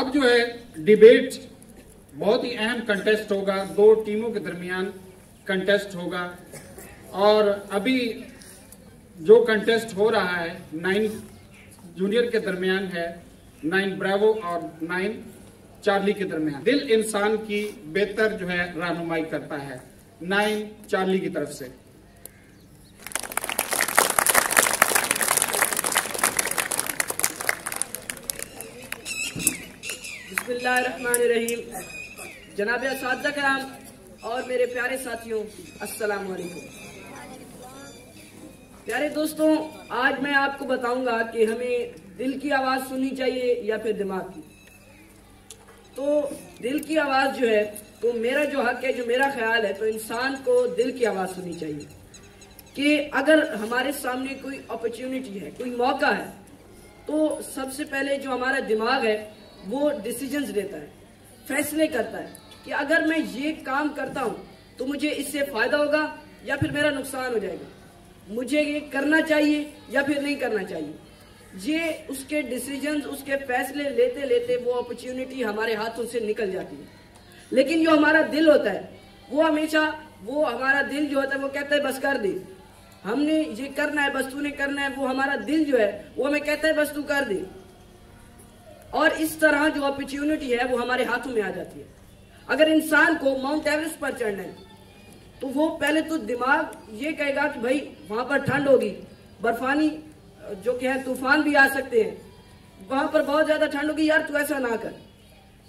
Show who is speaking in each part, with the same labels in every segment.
Speaker 1: अब जो है डिबेट बहुत ही अहम कंटेस्ट होगा। दो टीमों के दरमियान कंटेस्ट होगा। और अभी जो कंटेस्ट हो रहा है नाइन जूनियर के दरमियान है नाइन ब्रावो और नाइन चार्ली के दरमियान। दिल इंसान की बेहतर जो है, रहनुमाई करता है। नाइन चार्ली की तरफ़ से।
Speaker 2: रहीम जनाब सादा कराम और मेरे प्यारे साथियों अस्सलाम वालेकुम प्यारे दोस्तों, आज मैं आपको बताऊँगा कि हमें दिल की आवाज़ सुननी चाहिए या फिर दिमाग की। तो दिल की आवाज़ जो है तो मेरा जो हक है, जो मेरा ख्याल है तो इंसान को दिल की आवाज़ सुननी चाहिए। कि अगर हमारे सामने कोई अपॉर्चुनिटी है, कोई मौका है तो सबसे पहले जो हमारा दिमाग है वो डिसीजंस लेता है, फैसले करता है कि अगर मैं ये काम करता हूँ तो मुझे इससे फ़ायदा होगा या फिर मेरा नुकसान हो जाएगा। मुझे ये करना चाहिए या फिर नहीं करना चाहिए। ये उसके डिसीजंस उसके फैसले लेते लेते वो अपॉर्चुनिटी हमारे हाथों से निकल जाती है। लेकिन जो हमारा दिल होता है, वो हमेशा, वो हमारा दिल जो होता है, वो कहता है, बस कर दे। हमने ये करना है, बस तूने करना है, वो हमारा दिल जो है, वो हमें कहता है, बस तू कर दे। और इस तरह जो अपॉर्चुनिटी है, वो हमारे हाथों में आ जाती है। अगर इंसान को माउंट एवरेस्ट पर चढ़ना है तो वो पहले तो दिमाग ये कहेगा कि भाई, वहाँ पर ठंड होगी, बर्फानी, जो कि है, तूफ़ान भी आ सकते हैं। वहाँ पर बहुत ज़्यादा ठंड होगी, यार तू ऐसा ना कर।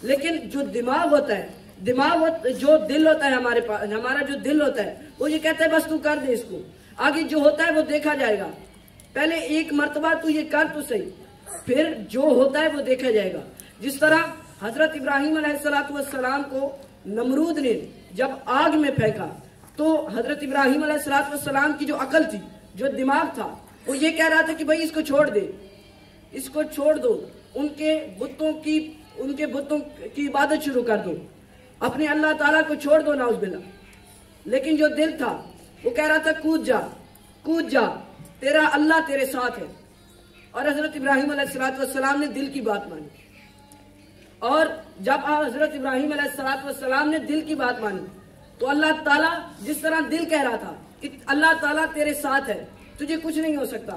Speaker 2: लेकिन जो दिमाग होता है, दिमाग जो दिल होता है हमारे पास हमारा जो दिल होता है, वो ये कहता है, बस तू कर दे इसको। आगे जो होता है, वो देखा जाएगा। पहले एक मरतबा तू ये कर तो सही। फिर जो होता है वो देखा जाएगा। जिस तरह हज़रत इब्राहिम सलाम को नमरूद ने जब आग में फेंका तो हज़रत इब्राहिम सलाम की जो अकल थी, जो दिमाग था, वो ये कह रहा था कि भाई इसको छोड़ दे। इसको छोड़ दो। उनके बुतों की, उनके बुतों की इबादत शुरू कर दो। अपने अल्लाह ताला को छोड़ दो ना उस बिला लेकिन जो दिल था, वो कह रहा था, कूद जा कूद जा। तेरा अल्लाह तेरे साथ है। और हज़रत इब्राहिम सलाम ने दिल की बात मानी। और जब हज़रत इब्राहिम सलाम ने दिल की बात मानी तो अल्लाह ताला जिस तरह दिल कह रहा था कि अल्लाह ताला तेरे साथ है तुझे कुछ नहीं हो सकता।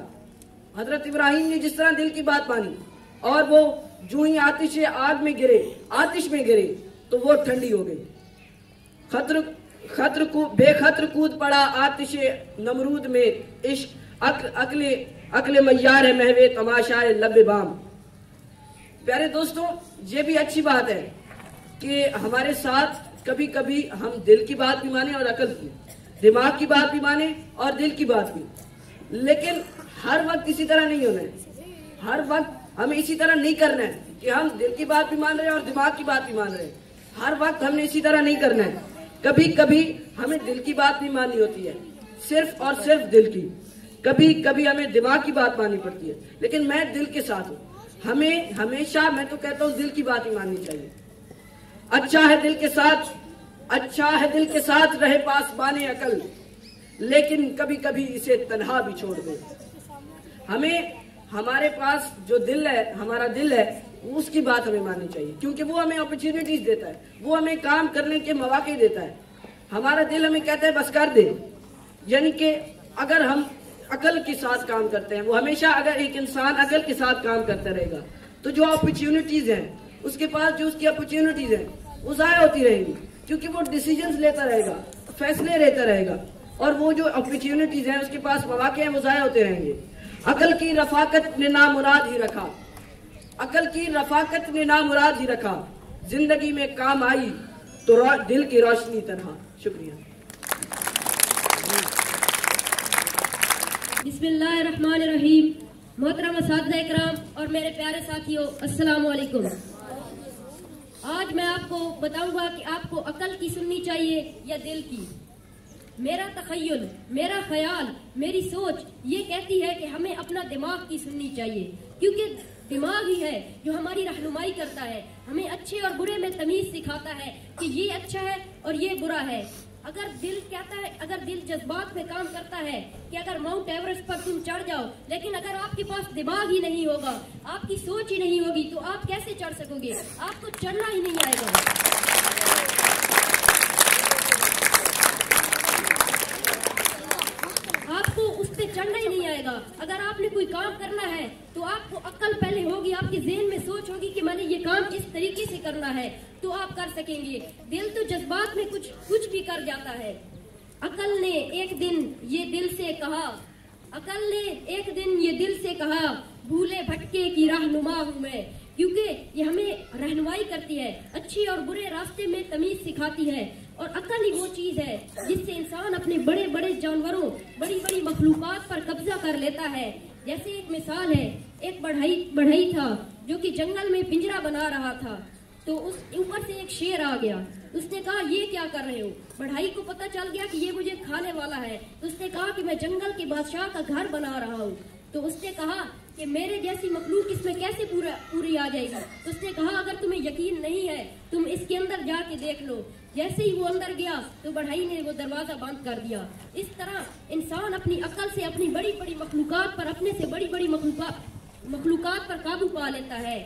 Speaker 2: हज़रत इब्राहिम ने जिस तरह दिल की बात मानी और वो जू ही आतिश आग में गिरे आतिश में गिरे तो वो ठंडी हो गई। खतर खतर बेखतर कूद पड़ा आतिश नमरूद में इश्क अक, अकले अकले मैार है महवे, तमाशा है लब बाम। प्यारे दोस्तों, ये भी अच्छी बात है कि हमारे साथ कभी कभी हम दिल की बात भी माने और अकल की। दिमाग की बात भी माने और दिल की बात भी। लेकिन हर वक्त इसी तरह नहीं होना है। हर वक्त हमें इसी तरह नहीं करना है कि हम दिल की बात भी मान रहे हैं और दिमाग की बात भी मान रहे हैं। हर वक्त हमने इसी तरह नहीं करना है। कभी कभी हमें दिल की बात भी माननी होती है, सिर्फ़ और सिर्फ़ दिल की। कभी कभी हमें दिमाग की बात माननी पड़ती है, लेकिन मैं दिल के साथ हूँ। हमें, हमेशा, मैं तो कहता हूँ, दिल की बात ही माननी चाहिए। अच्छा है दिल के साथ अच्छा है दिल के साथ रहे पास बाने अकल, लेकिन कभी कभी इसे तनहा भी छोड़ दे। हमें, हमारे पास जो दिल है, हमारा दिल है, उसकी बात हमें माननी चाहिए, क्योंकि वो हमें अपॉर्चुनिटीज़ देता है, वो हमें काम करने के मौके देता है। हमारा दिल हमें कहता है, बस कर दे। यानी कि अगर हम अकल के साथ काम करते हैं। वो हमेशा अगर एक इंसान अकल के साथ काम करता रहेगा तो जो अपॉर्चुनिटीज़ हैं, उसके पास जो उसकी अपॉर्चुनिटीज़ हैं, वो ज़ाया होती रहेंगी। क्योंकि वो डिसीज़न लेता रहेगा, फैसले लेता रहेगा, और वो जो अपॉर्चुनिटीज़ हैं, उसके पास मौके हैं, वो ज़ाया होते रहेंगे। अकल की रफाकत ने नामुराद ही रखा। अकल की रफाकत ने नामुराद ही रखा। ज़िंदगी में काम आई तो दिल की रोशनी तरह शुक्रिया।
Speaker 3: बिस्मिल्लाहिर्रहमानिर्रहीम। मोहतरम कराम और मेरे प्यारे साथियों अस्सलाम वालेकुम आज मैं आपको बताऊँगा कि आपको अकल की सुननी चाहिए या दिल की। मेरा तखयल मेरा ख्याल, मेरी सोच, ये कहती है कि हमें अपना दिमाग की सुननी चाहिए। क्योंकि दिमाग ही है जो हमारी रहनुमाई करता है। हमें अच्छे और बुरे में तमीज सिखाता है कि ये अच्छा है और ये बुरा है। अगर दिल कहता है, अगर दिल जज्बात में काम करता है कि अगर माउंट एवरेस्ट पर तुम चढ़ जाओ, लेकिन अगर आपके पास दिमाग ही नहीं होगा, आपकी सोच ही नहीं होगी तो आप कैसे चढ़ सकोगे? आपको चढ़ना ही नहीं आएगा। आपको उस पर चढ़ना ही नहीं आएगा। अगर आपने कोई काम करना है तो आपको अक्ल पहले होगी, आपके जेहन में सोच होगी कि मैंने ये काम किस तरीके से करना है। तो आप कर सकेंगे। दिल तो जज्बात में कुछ कुछ भी कर जाता है। अकल ने एक दिन ये दिल से कहा, अकल ने एक दिन ये दिल से कहा, भूले भटके की रहनुमा हूँ मैं, क्योंकि ये हमें रहनुमाई करती है, अच्छे और बुरे रास्ते में तमीज सिखाती है, और अकल ही वो चीज़ है, जिससे इंसान अपने बड़े बड़े जानवरों बड़ी बड़ी मखलूकात पर कब्जा कर लेता है। जैसे एक मिसाल है, एक बढ़ई बढ़ई था, जो कि जंगल में पिंजरा बना रहा था। तो उस ऊपर से एक शेर आ गया। उसने कहा, ये क्या कर रहे हो? बढ़ाई को पता चल गया कि ये मुझे खाने वाला है। तो उसने कहा कि मैं जंगल के बादशाह का घर बना रहा हूँ। तो उसने कहा कि मेरे जैसी मखलूक इसमें कैसे पूरा पूरी आ जाएगी? तो उसने कहा, अगर तुम्हें यकीन नहीं है, तुम इसके अंदर जाके देख लो। जैसे ही वो अंदर गया तो बढ़ाई ने वो दरवाज़ा बंद कर दिया। इस तरह इंसान अपनी अकल से अपनी बड़ी बड़ी मखलूक पर अपने से बड़ी बड़ी मखलूकात मखलूकात पर काबू पा लेता है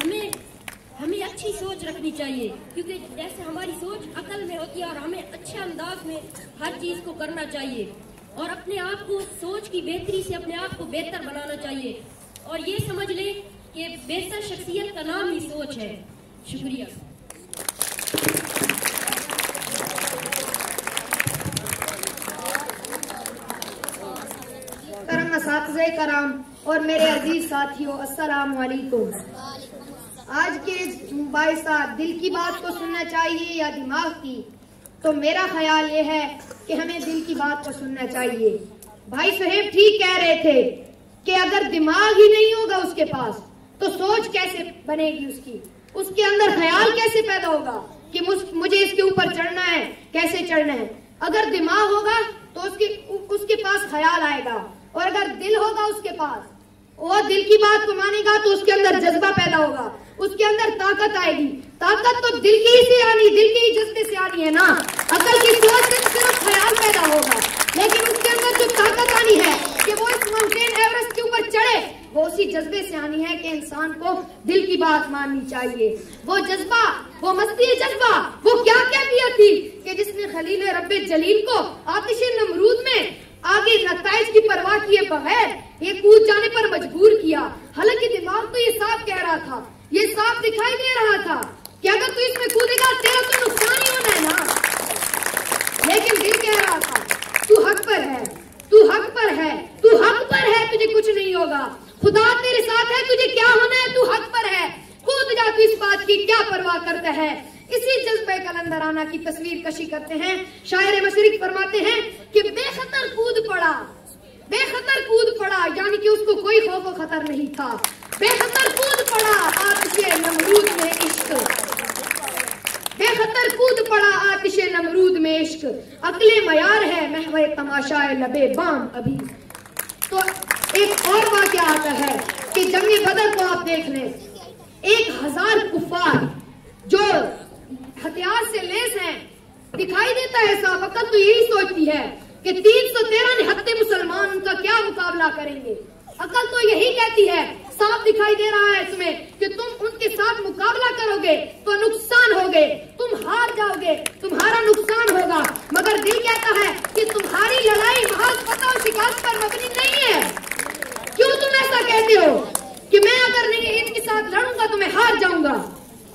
Speaker 3: हमें हमें अच्छी सोच रखनी चाहिए क्योंकि जैसे हमारी सोच अकल में होती है और हमें अच्छे अंदाज में हर चीज़ को करना चाहिए और अपने आप को सोच की बेहतरी से अपने आप को बेहतर बनाना चाहिए। और ये समझ लें कि बेहतर शख्सियत का नाम ही सोच है। शुक्रिया।
Speaker 4: करम और मेरे अज़ीज़ साथियों, अस्सलाम वालेकुम। आज के इस बाइसा दिल की बात को सुनना चाहिए या दिमाग की? तो मेरा ख्याल ये है कि हमें दिल की बात को सुनना चाहिए। भाई साहेब ठीक कह रहे थे कि अगर दिमाग ही नहीं होगा उसके पास तो सोच कैसे बनेगी उसकी? उसके अंदर ख्याल कैसे पैदा होगा कि मुझे इसके ऊपर चढ़ना है? कैसे चढ़ना है? अगर दिमाग होगा तो उसके उसके पास ख्याल आएगा। और अगर दिल होगा उसके पास वो दिल की बात को मानेगा तो उसके अंदर जज्बा पैदा होगा। उसके अंदर ताकत आएगी। ताकत तो दिल की ही से आनी, दिल के ही जज्बे से आनी है ना? अकल की सोच से सिर्फ़ ख्याल पैदा होगा। लेकिन उसके अंदर जो ताकत आनी है कि वो इस माउंटेन एवरेस्ट के ऊपर चढ़े, वो उसी जज्बे से आनी है कि इंसान को दिल की बात माननी चाहिए। वो जज्बा, वो मस्ती जज्बा, वो क्या कैफियत थी कि जिसने खलील रब्बे जलील को आतिश नमरूद में आगे नतज की परवाह किए बगैर ये कूद जाने मजबूर किया। हालाँकि दिमाग तो ये साफ़ कह रहा था। ये साफ़ दिखाई दे रहा था कि अगर तू इसमें कूदेगा, तेरा तो नुकसान ही होना है ना। लेकिन दिल कह रहा था, तू हक पर है, तू हक पर है, तू हक पर है, तुझे कुछ नहीं होगा। खुदा तेरे साथ है, तुझे क्या होना है? तू हक पर है। कूद जा तू इस बात की, क्या परवाह करता है? इसी जज्बे कलंदराना की तस्वीर कशी करते हैं। शायर मशरिक फरमाते हैं कि बेखतर कूद पड़ा। बेखतर कूद पड़ा, यानी कि उसको कोई खौफ खतर नहीं था। बेखतर कूद पड़ा आतिश नमरूद में इश्क। बेखतर कूद पड़ा आतिश नमरूद में इश्क। अकले मयार है, महवे तमाशाए, लबे बाम अभी। तो एक और वाक्य आता है कि जंगे बदर को आप देख लें। एक हज़ार कुफार जो हथियार से लेस हैं, दिखाई देता है साहब अकल तो यही सोचती है। कि तीन सौ तेरह निहत्ते मुसलमान उनका क्या मुकाबला करेंगे? अकल तो यही कहती है, साफ़ दिखाई दे रहा है इसमें कि तुम उनके साथ मुकाबला करोगे तो नुकसान होगे, तुम हार जाओगे, तुम्हारा नुकसान होगा। मगर दिल कहता है कि तुम्हारी लड़ाई महज पता और शिकायत पर मबनी नहीं है। क्यों तुम ऐसा कहते हो कि मैं अगर नहीं इनके साथ लड़ूँगा तो मैं हार जाऊँगा?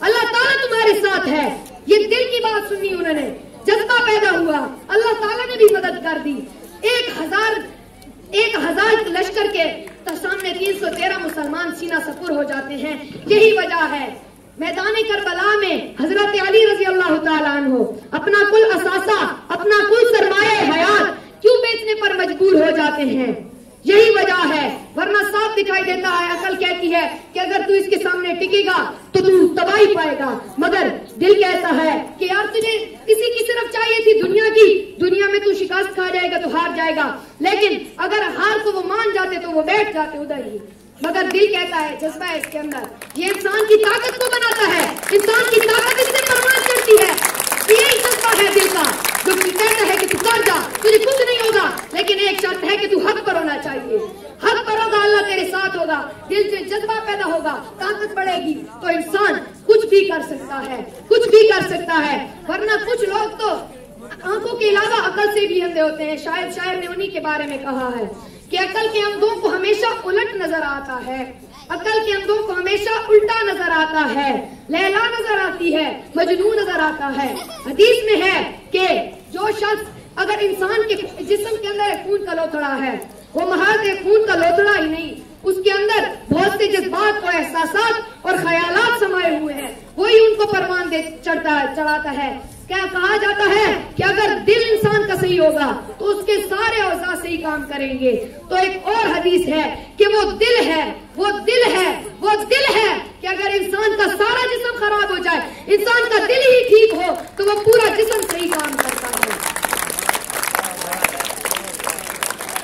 Speaker 4: अल्लाह ताला तुम्हारे साथ है। ये दिल की बात सुनी उन्होंने, जज्बा पैदा हुआ अल्लाह ताला ने भी मदद कर दी। एक हज़ार एक हज़ार लश्कर के तो सामने तीन सौ तेरह मुसलमान सीना सपुर हो जाते हैं। यही वजह है। मैदान करबला में हज़रत अली रज़ी अल्लाह अन्हो, अपना कुल असासा, अपना कुल सरमाए हयात क्यों बेचने पर मजबूर हो जाते हैं? यही वजह है। वरना साफ़ दिखाई देता है, अकल कहती है कि अगर तू इसके सामने टिकेगा तो तू तबाही पाएगा। मगर दिल कहता है कि यार तुझे किसी की सिर्फ़ चाहिए थी दुनिया की। दुनिया में तू शिकस्त खा जाएगा तो हार जाएगा। लेकिन अगर हार को वो मान जाते तो वो बैठ जाते उधर ही। मगर दिल कहता है, जज्बा है इसके अंदर। ये इंसान की ताकत को बनाता है इंसान की ताकत इससे परवान करती है यही जज्बा है दिल का जो कहता है कि तू कर जा तुझे कुछ नहीं होगा लेकिन एक शर्त है कि तू हक चाहिए हक पर होगा अल्लाह तेरे साथ होगा। दिल से जज्बा पैदा होगा, ताकत बढ़ेगी। तो इंसान कुछ भी कर सकता है, कुछ भी कर सकता है। वरना कुछ लोग तो आँखों के अलावा अकल से भी अंधे होते हैं। शायद शायर ने उन्हीं के बारे में कहा है कि अकल के अंधों को हमेशा उलट नज़र आता है। अकल के अंधों को हमेशा उल्टा नज़र आता है। लैला नज़र आती है, मजनू नज़र आता है। हदीस में है कि जो शख्स अगर इंसान के जिस्म के अंदर खून का लोथड़ा है वो एक खून का लोथड़ा ही नहीं, उसके अंदर बहुत से जज्बात और एहसास और ख्यालात समाये हुए हैं। वही उनको परवान दे चढ़ता है चढ़ाता है। क्या कहा जाता है कि अगर दिल इंसान का सही होगा तो उसके सारे औज़ार सही काम करेंगे। तो एक और हदीस है कि वो दिल है, वो दिल है, वो दिल है कि अगर इंसान का सारा जिसम खराब हो जाए, इंसान का दिल ही ठीक हो तो वो पूरा जिस्म सही काम करता है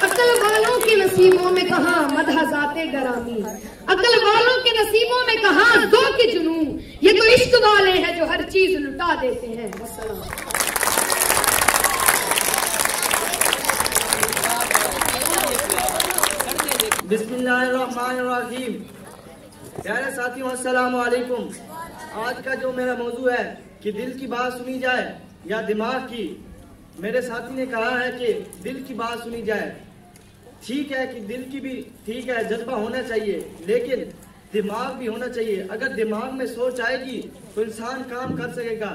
Speaker 4: अकल वालों के नसीबों में कहा मदह जाते गरामी अकल वालों के नसीबों में कहा दो के जुनू ये तो इश्क वाले हैं जो हर चीज़ लुटा देते हैं।
Speaker 5: बिस्मिल्लाहिर्रहमानिर्रहीम। प्यारे साथियों अस्सलाम वालेकुम आज का जो मेरा मौजू है, कि दिल की बात सुनी जाए या दिमाग की, मेरे साथी ने कहा है कि दिल की बात सुनी जाए। ठीक है कि दिल की भी ठीक है, जज्बा होना चाहिए, लेकिन दिमाग भी होना चाहिए। अगर दिमाग में सोच आएगी तो इंसान काम कर सकेगा।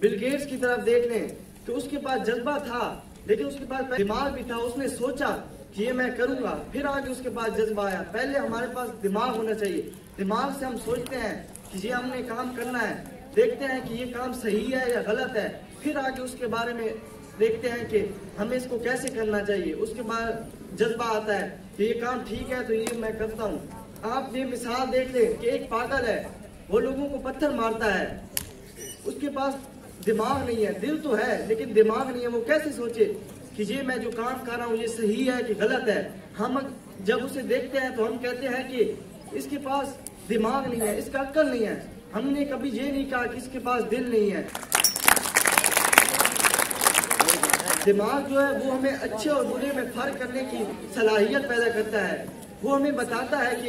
Speaker 5: बिल गेट्स की तरफ़ देख लें तो उसके पास जज्बा था, लेकिन उसके पास दिमाग भी था, उसने सोचा कि ये मैं करूँगा, फिर आगे उसके पास जज्बा आया। पहले हमारे पास दिमाग होना चाहिए। दिमाग से हम सोचते हैं कि ये हमने काम करना है, देखते हैं कि ये काम सही है या गलत है, फिर आगे उसके बारे में देखते हैं कि हमें इसको कैसे करना चाहिए। उसके बाद जज्बा आता है कि ये काम ठीक है तो ये मैं करता हूँ। आप ये मिसाल देख ले कि एक पागल है, वो लोगों को पत्थर मारता है। उसके पास दिमाग नहीं है, दिल तो है, लेकिन दिमाग नहीं है। वो कैसे सोचे कि ये मैं जो काम कर रहा हूँ, ये सही है कि गलत है? हम जब उसे देखते हैं तो हम कहते हैं कि इसके पास दिमाग नहीं है, इसका अक्ल नहीं है। हमने कभी ये नहीं कहा कि इसके पास दिल नहीं है। दिमाग जो है वो हमें अच्छे और बुरे में फ़र्क करने की सलाहियत पैदा करता है। वो हमें बताता है कि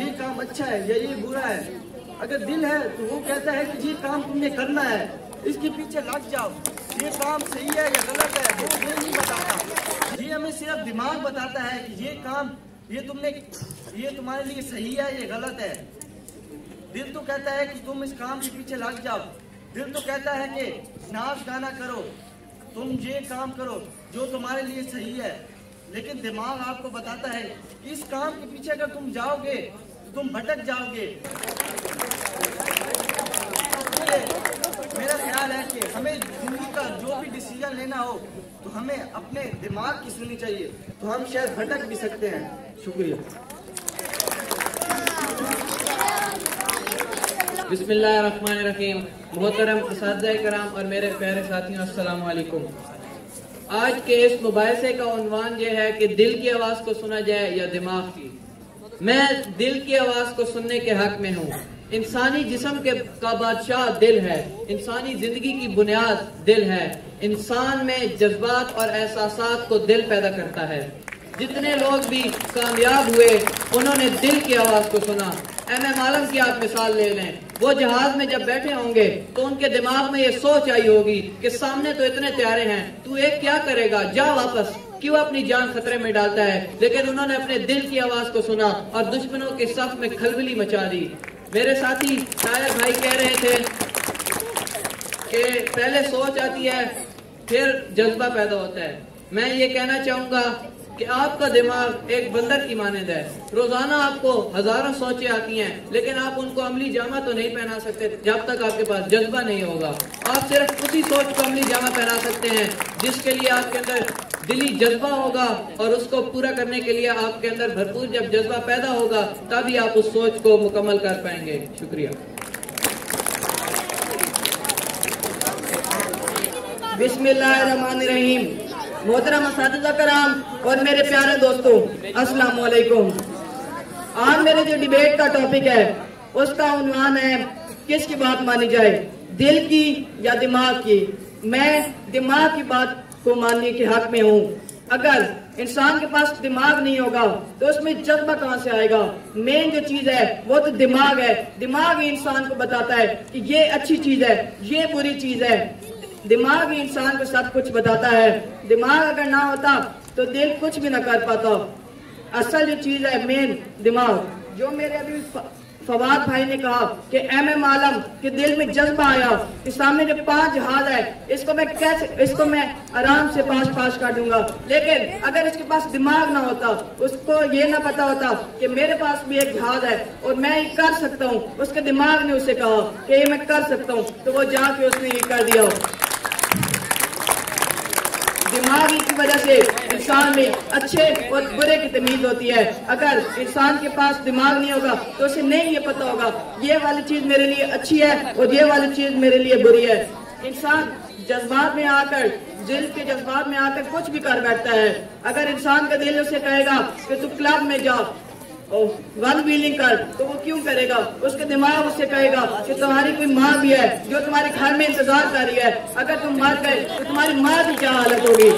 Speaker 5: ये काम अच्छा है या ये बुरा है। अगर दिल है तो वो कहता है कि ये काम तुमने करना है। इसके पीछे लग जाओ। ये काम सही है या गलत है, वो ये नहीं बताता। ये हमें सिर्फ़ दिमाग बताता है कि ये काम, ये तुमने, ये तुम्हारे लिए सही है या गलत है। दिल तो कहता है कि तुम इस काम के पीछे लग जाओ। दिल तो कहता है कि नाच गाना करो। तुम ये काम करो, जो तुम्हारे लिए सही है। लेकिन दिमाग आपको बताता है कि इस काम के पीछे अगर तुम जाओगे तो तुम भटक जाओगे। मेरा ख्याल है कि हमें ज़िंदगी का जो भी डिसीज़न लेना हो तो हमें अपने दिमाग की सुननी चाहिए तो हम शायद भटक भी सकते हैं। शुक्रिया।
Speaker 6: बिस्मिल्लाहिर्रहमानिर्रहीम। मोहतरम कराम और मेरे प्यारे साथियों अस्सलाम वालेकुम आज के इस मुबासे का उनवान है कि दिल की आवाज़ को सुना जाए या दिमाग की। मैं दिल की आवाज़ को सुनने के हक में हूँ। इंसानी जिसम के का बादशाह दिल है। इंसानी ज़िंदगी की बुनियाद दिल है। इंसान में जज्बात और एहसास को दिल पैदा करता है। जितने लोग भी कामयाब हुए, उन्होंने दिल की आवाज़ को सुना। एम एम आलम की आप मिसाल ले लें। वो जहाज़ में जब बैठे होंगे तो उनके दिमाग में ये सोच आई होगी कि सामने तो इतने प्यारे हैं, तू एक क्या करेगा? जा वापस। क्यों अपनी जान खतरे में डालता है? लेकिन उन्होंने अपने दिल की आवाज़ को सुना और दुश्मनों के सफ में खलबली मचा दी। मेरे साथी, शायर भाई कह रहे थे कि पहले सोच आती है, फिर जज्बा पैदा होता है। मैं ये कहना चाहूँगा कि आपका दिमाग एक बंदर की मानद है। रोज़ाना आपको हज़ारों सोचे आती हैं, लेकिन आप उनको अमली जामा तो नहीं पहना सकते, जब तक आपके पास जज्बा नहीं होगा। आप सिर्फ़ उसी सोच को अमली जामा पहना सकते हैं, जिसके लिए आपके अंदर दिली जज्बा होगा और उसको पूरा करने के लिए आपके अंदर भरपूर जब जज्बा पैदा होगा, तभी आप उस सोच को मुकम्मल कर पाएँगे। शुक्रिया।
Speaker 2: बिस्मिल्लाहिर्रहमानिर्रहीम। मोहतरम कराम और मेरे प्यारे दोस्तों अस्सलाम वालेकुम
Speaker 7: आज मेरे जो डिबेट का टॉपिक है, उसका उन्वान है, किसकी बात मानी जाए, दिल की या दिमाग की? मैं दिमाग की बात को मानने के हक में हूँ। अगर इंसान के पास दिमाग नहीं होगा तो उसमें जज्बा कहाँ से आएगा? मेन जो चीज़ है, वो तो दिमाग है। दिमाग ही इंसान को बताता है कि ये अच्छी चीज़ है, ये बुरी चीज़ है। दिमाग ही इंसान को सब कुछ बताता है। दिमाग अगर ना होता तो दिल कुछ भी ना कर पाता। असल जो चीज़ है मेन दिमाग। जो मेरे अभी फवाद भाई ने कहा कि एम एम आलम के दिल में जज्बा आया, कि सामने जो पाँच जहाज़ है, इसको मैं कैसे, इसको मैं आराम से पास पास कर दूँगा। लेकिन अगर इसके पास दिमाग ना होता, उसको ये ना पता होता कि मेरे पास भी एक जहाज़ है, और मैं ये कर सकता हूँ। उसके दिमाग ने उसे कहा कि, ये मैं कर सकता हूँ। तो वो जाके उसने ये कर दिया। दिमाग की वजह से इंसान में अच्छे और बुरे की तमीज होती है। अगर इंसान के पास दिमाग नहीं होगा तो उसे नहीं ये पता होगा, ये वाली चीज़ मेरे लिए अच्छी है और ये वाली चीज़ मेरे लिए बुरी है। इंसान जज्बात में आकर, दिल के जज्बात में आकर कुछ भी कर बैठता है। अगर इंसान का दिल उसे कहेगा कि तू क्लब में जा वन व्हीलिंग कर तो वो क्यों करेगा? उसके दिमाग उससे कहेगा कि तुम्हारी कोई माँ भी है, जो तुम्हारे घर में इंतज़ार कर रही है। अगर तुम मर गए तो तुम्हारी माँ की क्या हालत होगी?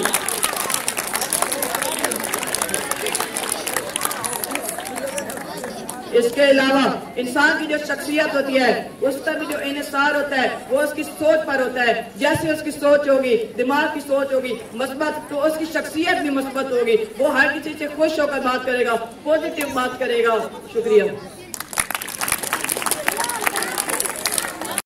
Speaker 7: इसके अलावा इंसान की जो शख्सियत होती है, उस पर भी जो इसार होता है, वो उसकी सोच पर होता है। जैसे उसकी सोच होगी, दिमाग की सोच होगी, मस्बत तो उसकी शख्सियत भी मस्बत होगी। वो हर किसी से खुश होकर बात करेगा पॉजिटिव बात करेगा। शुक्रिया।